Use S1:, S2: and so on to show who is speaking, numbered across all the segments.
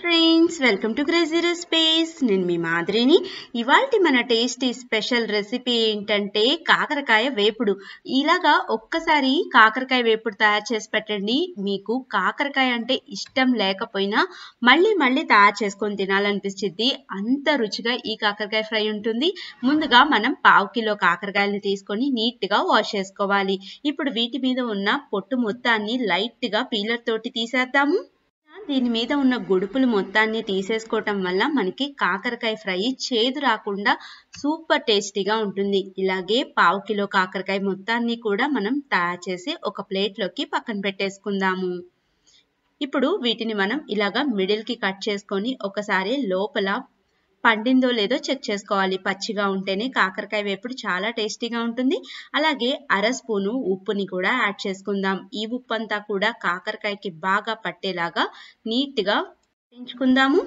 S1: Friends welcome to crazy space నేను మీ మాదిరిని. ఇవాళ మన టేస్టీ స్పెషల్ రెసిపీ ఏంటంటే కాకరకాయ వేపుడు. ఇలాగా ఒక్కసారి కాకరకాయ వేపుడు తయారు చేసి పెట్టండి. మీకు కాకరకాయ అంటే ఇష్టం లేకపోయినా మళ్ళీ మళ్ళీ తయారు చేసుకొని తినాలనిపిస్తుంది. అంత రుచిగా ఈ కాకరకాయ ఫ్రై ఉంటుంది. ముందుగా మనం పావు కిలో కాకరకాయలను తీసుకొని నీట్గా వాష్ చేసుకోవాలి. ఇప్పుడు వీటి మీద ఉన్న పొట్టు మొత్తాన్ని లైట్గా పీలర్ తోటి తీసేద్దాము. దీని మీద ఉన్న గుడుపులు మొత్తాన్ని తీసేసుకోవటం వల్ల మనకి కాకరకాయ ఫ్రై చేదు రాకుండా సూపర్ టేస్టీగా ఉంటుంది. ఇలాగే పావు కిలో కాకరకాయ మొత్తాన్ని కూడా మనం తయారు చేసి ఒక ప్లేట్లోకి పక్కన పెట్టేసుకుందాము. ఇప్పుడు వీటిని మనం ఇలాగా మిడిల్కి కట్ చేసుకొని ఒకసారి లోపల పండిందో లేదో చెక్ చేసుకోవాలి. పచ్చిగా ఉంటేనే కాకరకాయ వేపుడు చాలా టేస్టీగా ఉంటుంది. అలాగే అర స్పూను ఉప్పుని కూడా యాడ్ చేసుకుందాం. ఈ ఉప్పు అంతా కూడా కాకరకాయకి బాగా పట్టేలాగా నీట్గా పెంచుకుందాము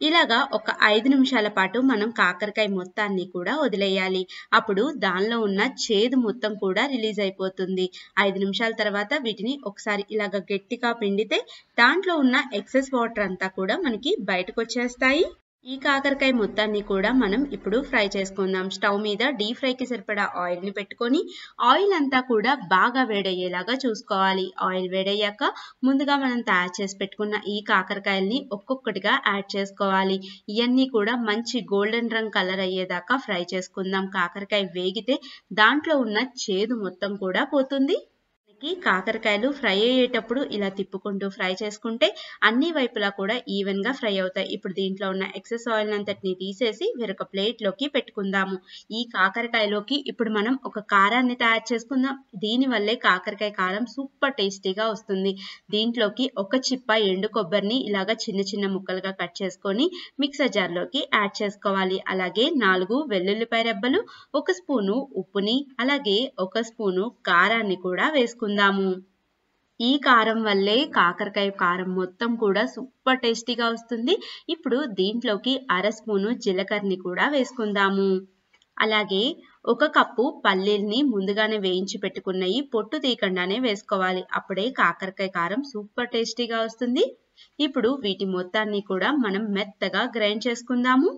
S1: ఇలాగా ఒక ఐదు నిమిషాల పాటు మనం కాకరకాయ మొత్తాన్ని కూడా వదిలేయాలి. అప్పుడు దానిలో ఉన్న చేదు మొత్తం కూడా రిలీజ్ అయిపోతుంది. ఐదు నిమిషాల తర్వాత వీటిని ఒకసారి ఇలాగ గట్టిగా పిండితే దాంట్లో ఉన్న ఎక్సెస్ వాటర్ అంతా కూడా మనకి బయటకు వచ్చేస్తాయి. ఈ కాకరకాయ మొత్తాన్ని కూడా మనం ఇప్పుడు ఫ్రై చేసుకుందాం. స్టవ్ మీద డీప్ ఫ్రైకి సరిపడా ఆయిల్ని పెట్టుకొని ఆయిల్ అంతా కూడా బాగా వేడయ్యేలాగా చూసుకోవాలి. ఆయిల్ వేడయ్యాక ముందుగా మనం తయారు చేసి పెట్టుకున్న ఈ కాకరకాయల్ని ఒక్కొక్కటిగా యాడ్ చేసుకోవాలి. ఇవన్నీ కూడా మంచి గోల్డెన్ రంగ్ కలర్ అయ్యేదాకా ఫ్రై చేసుకుందాం. కాకరకాయ వేగితే దాంట్లో ఉన్న చేదు మొత్తం కూడా పోతుంది. కాకరకాయలు ఫ్రై అయ్యేటప్పుడు ఇలా తిప్పుకుంటూ ఫ్రై చేసుకుంటే అన్ని వైపులా కూడా ఈవెన్గా ఫ్రై అవుతాయి. ఇప్పుడు దీంట్లో ఉన్న ఎక్సెస్ ఆయిల్ అంతటిని తీసేసి వేరొక ప్లేట్లోకి పెట్టుకుందాము. ఈ కాకరకాయలోకి ఇప్పుడు మనం ఒక కారాన్ని తయారు చేసుకుందాం. దీని వల్లే కాకరకాయ కారం సూపర్ టేస్టీగా వస్తుంది. దీంట్లోకి ఒక చిప్ప ఎండు కొబ్బరిని ఇలాగా చిన్న చిన్న ముక్కలుగా కట్ చేసుకొని మిక్సర్ జార్లోకి యాడ్ చేసుకోవాలి. అలాగే నాలుగు వెల్లుల్లిపాయ రెబ్బలు ఒక స్పూను ఉప్పుని అలాగే ఒక స్పూను కారాన్ని కూడా వేసుకుందాం. చేసుకుందాము ఈ కారం వల్లే కాకరకాయ కారం మొత్తం కూడా సూపర్ టేస్టీగా వస్తుంది. ఇప్పుడు దీంట్లోకి అర స్పూను జీలకర్రని కూడా వేసుకుందాము. అలాగే ఒక కప్పు పల్లీల్ని ముందుగానే వేయించి పెట్టుకున్నవి పొట్టు తీయకుండానే వేసుకోవాలి. అప్పుడే కాకరకాయ కారం సూపర్ టేస్టీగా వస్తుంది. ఇప్పుడు వీటి మొత్తాన్ని కూడా మనం మెత్తగా గ్రైండ్ చేసుకుందాము.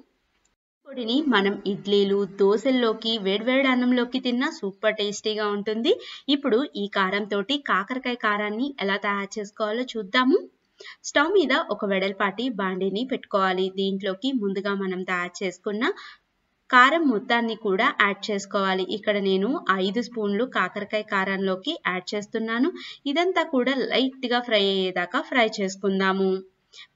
S1: పొడిని మనం ఇడ్లీలు దోశల్లోకి వేడివేడి అన్నంలోకి తిన్నా సూపర్ టేస్టీగా ఉంటుంది. ఇప్పుడు ఈ కారంతో కాకరకాయ కారాన్ని ఎలా తయారు చేసుకోవాలో చూద్దాము. స్టవ్ మీద ఒక వెడల్పాటి బాండీని పెట్టుకోవాలి. దీంట్లోకి ముందుగా మనం తయారు చేసుకున్న కారం మొత్తాన్ని కూడా యాడ్ చేసుకోవాలి. ఇక్కడ నేను ఐదు స్పూన్లు కాకరకాయ కారంలోకి యాడ్ చేస్తున్నాను. ఇదంతా కూడా లైట్గా ఫ్రై అయ్యేదాకా ఫ్రై చేసుకుందాము.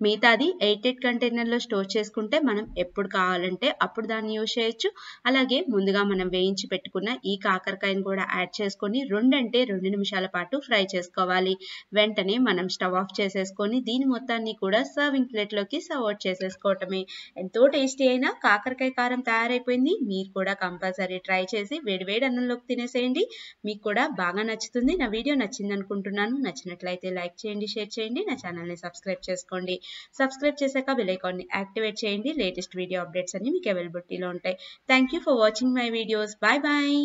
S1: మిగతాది ఎయిట్ ఎయిట్ కంటైనర్లో స్టోర్ చేసుకుంటే మనం ఎప్పుడు కావాలంటే అప్పుడు దాన్ని యూజ్ చేయొచ్చు. అలాగే ముందుగా మనం వేయించి పెట్టుకున్న ఈ కాకరకాయను కూడా యాడ్ చేసుకొని రెండంటే రెండు నిమిషాల పాటు ఫ్రై చేసుకోవాలి. వెంటనే మనం స్టవ్ ఆఫ్ చేసేసుకొని దీని మొత్తాన్ని కూడా సర్వింగ్ ప్లేట్లోకి సర్వ్ అవుట్ చేసేసుకోవటమే. ఎంతో టేస్టీ అయినా కాకరకాయ కారం తయారైపోయింది. మీరు కూడా కంపల్సరీ ట్రై చేసి వేడివేడి అన్నంలోకి తినేసేయండి. మీకు కూడా బాగా నచ్చుతుంది. నా వీడియో నచ్చింది అనుకుంటున్నాను నచ్చినట్లయితే లైక్ చేయండి షేర్ చేయండి. నా ఛానల్ని సబ్స్క్రైబ్ చేసుకోండి. చేసుకోండి. సబ్స్క్రైబ్ చేశాక బెలైకాన్ని యాక్టివేట్ చేయండి. లేటెస్ట్ వీడియో అప్డేట్స్ అన్ని మీకు అవైలబిలిటీలో ఉంటాయి. Thank you for watching my videos bye bye